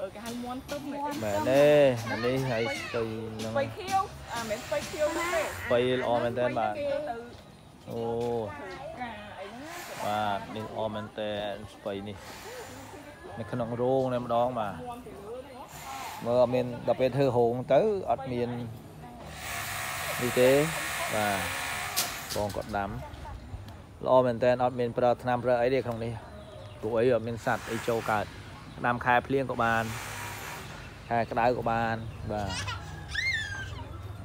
អឺគេហៅមាន់ទឹមមែនមែនទេអានេះហើយស្ពៃនឹងស្បៃខៀវអាមិនស្បៃខៀវទេស្ពៃល្អមែនតើបាទទៅអូកាអីហ្នឹងបាទនេះល្អមែនតើស្ពៃនេះនៅក្នុងរោងតែម្ដងបាទមាន់ពីលើហ្នឹងមើលអត់មានដល់ពេលធ្វើហោងទៅអត់មាននេះទេបាទបងគាត់ដាំល្អមែនតើអត់មានប្រើថ្នាំប្រើអីទេក្នុងនេះព្រោះអីអត់មានសัตว์អីចូលកើត ដាំខែភ្លៀងក៏បានខែក្តៅក៏បានបាទ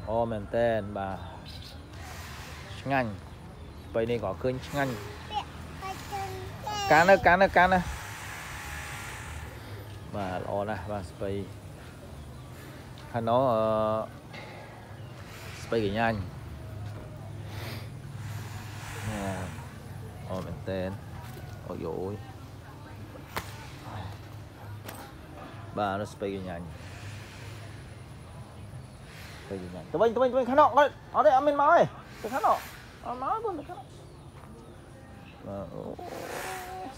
អូមែនតើបាទឆ្ងាញ់ស្បៃនេះក៏ឃើញឆ្ងាញ់កានទៅកានទៅកានណាបាទល្អណាស់បាទស្បៃ hay nó uh, spaghetti nhanh nè ôi mình tên ôi dồi bà nó spaghetti nhanh spaghetti nhanh tụi mình tụi mình tụi mình khá nọ ơi ở đây ăn mình máu ơi tụi khá nọ ở máu luôn tụi khá nọ Mà, ô,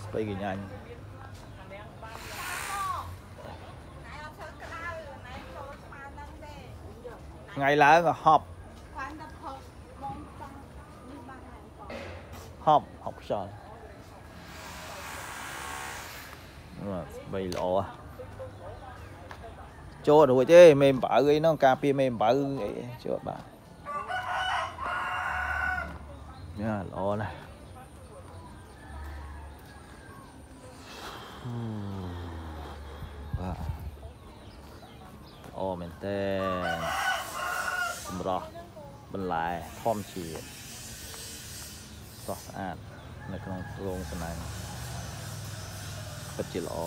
spaghetti nhanh ថ្ងៃឡើងក៏ហប់បានតែផុសបងចង់នេះបានហើយបងហប់ហប់ខ្យល់បាទបីល្អហ៎ ចូលរួចទេមេអំបៅអីហ្នឹងការពារមេអំបៅអីចូលបាទញ៉ាល្អណាស់ហឹមបាទអូមែនតើសម្រស់បន្លែធម្មជាតិស្រស់ស្អាតនៅក្នុងរោងសំណាញ់ពិតជាល្អ